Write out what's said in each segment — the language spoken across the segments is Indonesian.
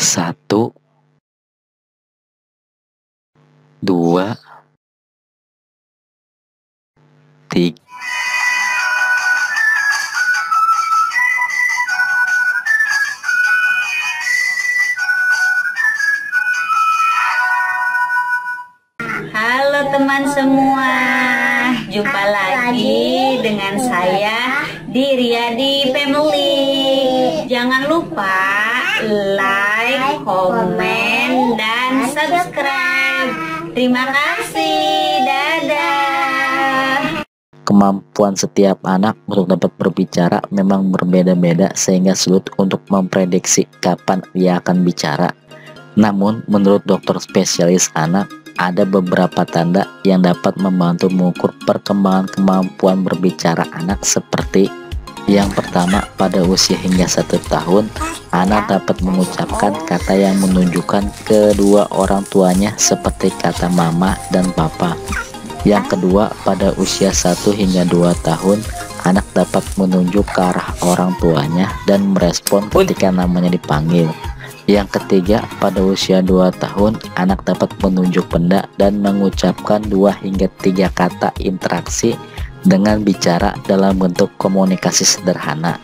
Satu, dua, tiga, Halo teman semua, jumpa lagi dengan saya di Riyadi Family. Jangan lupa like, komen, dan subscribe. Terima kasih, dadah. Kemampuan setiap anak untuk dapat berbicara memang berbeda-beda sehingga sulit untuk memprediksi kapan ia akan bicara. Namun, menurut dokter spesialis anak, ada beberapa tanda yang dapat membantu mengukur perkembangan kemampuan berbicara anak seperti yang pertama, pada usia hingga satu tahun, anak dapat mengucapkan kata yang menunjukkan kedua orang tuanya seperti kata mama dan papa. Yang kedua, pada usia 1 hingga 2 tahun, anak dapat menunjuk ke arah orang tuanya dan merespon ketika namanya dipanggil. Yang ketiga, pada usia 2 tahun, anak dapat menunjuk benda dan mengucapkan 2 hingga 3 kata interaksi dengan bicara dalam bentuk komunikasi sederhana.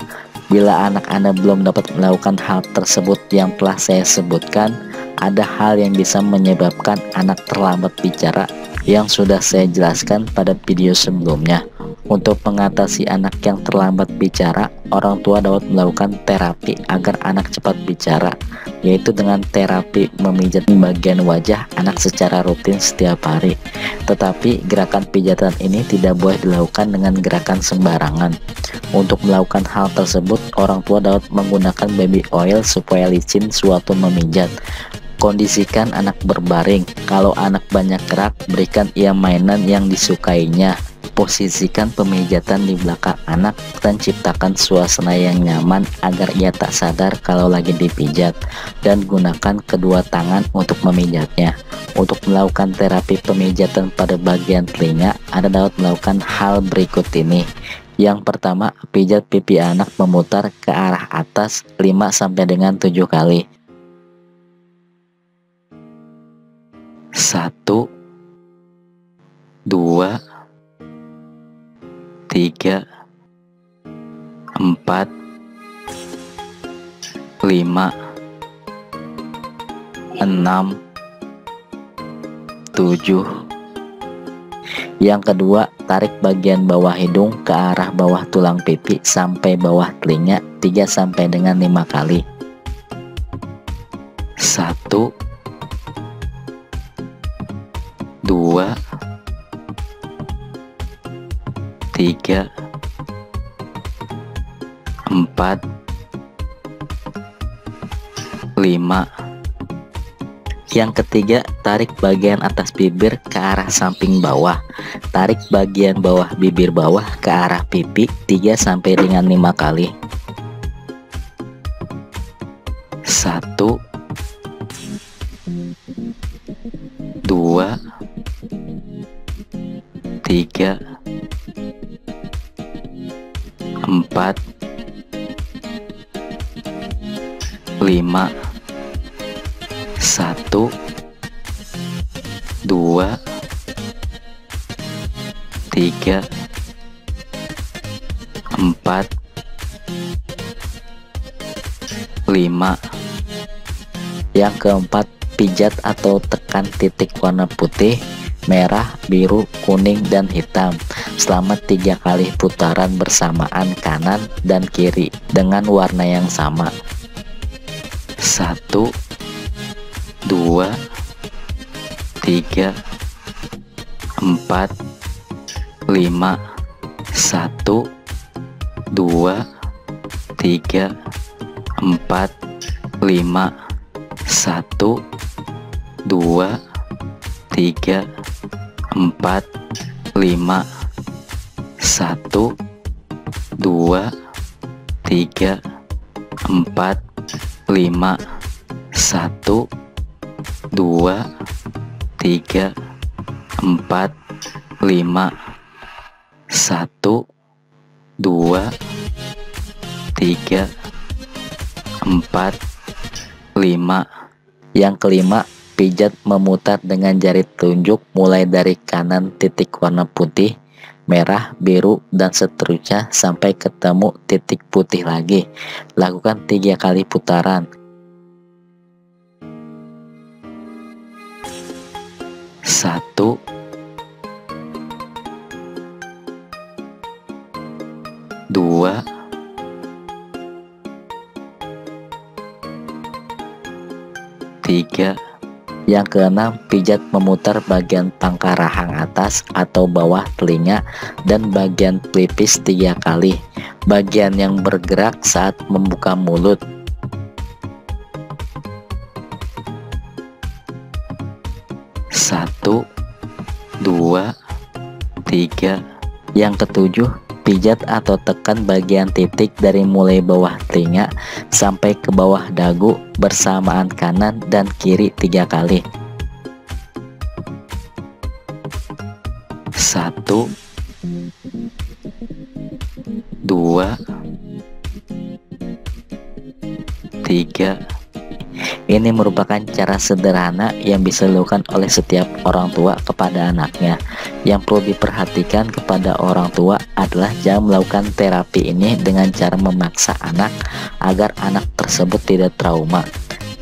Bila anak Anda belum dapat melakukan hal tersebut yang telah saya sebutkan, ada hal yang bisa menyebabkan anak terlambat bicara yang sudah saya jelaskan pada video sebelumnya. Untuk mengatasi anak yang terlambat bicara, orang tua dapat melakukan terapi agar anak cepat bicara, yaitu dengan terapi memijat bagian wajah anak secara rutin setiap hari. Tetapi gerakan pijatan ini tidak boleh dilakukan dengan gerakan sembarangan. Untuk melakukan hal tersebut, orang tua dapat menggunakan baby oil supaya licin suatu memijat. Kondisikan anak berbaring. Kalau anak banyak gerak, berikan ia mainan yang disukainya. Posisikan pemijatan di belakang anak dan ciptakan suasana yang nyaman agar ia tak sadar kalau lagi dipijat dan gunakan kedua tangan untuk memijatnya. Untuk melakukan terapi pemijatan pada bagian telinga, Anda dapat melakukan hal berikut ini. Yang pertama, pijat pipi anak memutar ke arah atas 5 sampai dengan 7 kali. Satu, dua, tiga, empat, lima, enam, tujuh. Yang kedua, tarik bagian bawah hidung ke arah bawah tulang pipi sampai bawah telinga 3 sampai dengan 5 kali. Satu, dua, tiga, empat, lima. Yang ketiga, tarik bagian atas bibir ke arah samping bawah. Tarik bagian bawah bibir bawah ke arah pipi 3 sampai dengan 5 kali. Satu, dua, tiga, empat, lima, satu, dua, tiga, empat, lima. Yang keempat, pijat atau tekan titik warna putih, merah, biru, kuning, dan hitam selama tiga kali putaran bersamaan kanan dan kiri dengan warna yang sama. Satu, dua, tiga, empat, lima, satu, dua, tiga, empat, lima, satu, dua, tiga, empat, lima, satu, dua, tiga, empat, lima, satu, dua, tiga, empat, lima, satu, dua, tiga, empat, 5. Yang kelima, pijat memutar dengan jari telunjuk mulai dari kanan titik warna putih, merah, biru, dan seterusnya sampai ketemu titik putih lagi. Lakukan tiga kali putaran. Satu, Yang keenam, pijat memutar bagian pangkal rahang atas atau bawah telinga dan bagian pelipis tiga kali. Bagian yang bergerak saat membuka mulut. Satu, dua, tiga. Yang ketujuh, pijat atau tekan bagian titik dari mulai bawah telinga sampai ke bawah dagu bersamaan kanan dan kiri tiga kali. Satu, dua, tiga, ini merupakan cara sederhana yang bisa dilakukan oleh setiap orang tua kepada anaknya. Yang perlu diperhatikan kepada orang tua adalah jangan melakukan terapi ini dengan cara memaksa anak agar anak tersebut tidak trauma.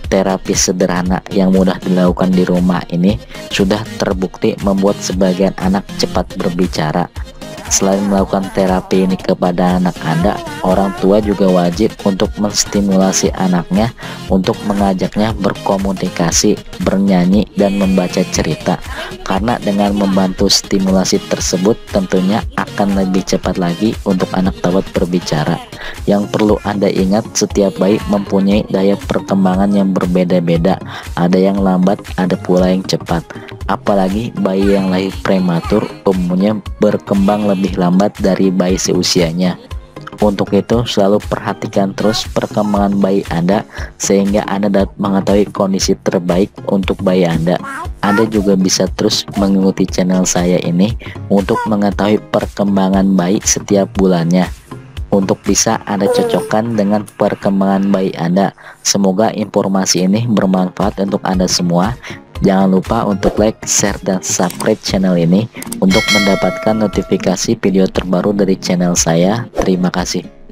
Terapi sederhana yang mudah dilakukan di rumah ini sudah terbukti membuat sebagian anak cepat berbicara Selain melakukan terapi ini kepada anak Anda, orang tua juga wajib untuk menstimulasi anaknya untuk mengajaknya berkomunikasi, bernyanyi, dan membaca cerita. Karena dengan membantu stimulasi tersebut tentunya akan lebih cepat lagi untuk anak dapat berbicara. Yang perlu Anda ingat, setiap bayi mempunyai daya perkembangan yang berbeda-beda. Ada yang lambat, ada pula yang cepat. Apalagi bayi yang lahir prematur umumnya berkembang lebih lambat dari bayi seusianya. Untuk itu, selalu perhatikan terus perkembangan bayi Anda sehingga Anda dapat mengetahui kondisi terbaik untuk bayi Anda. Anda juga bisa terus mengikuti channel saya ini untuk mengetahui perkembangan bayi setiap bulannya untuk bisa Anda cocokkan dengan perkembangan bayi Anda. Semoga informasi ini bermanfaat untuk Anda semua. Jangan lupa untuk like, share, dan subscribe channel ini untuk mendapatkan notifikasi video terbaru dari channel saya. Terima kasih.